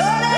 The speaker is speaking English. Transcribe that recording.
Lord,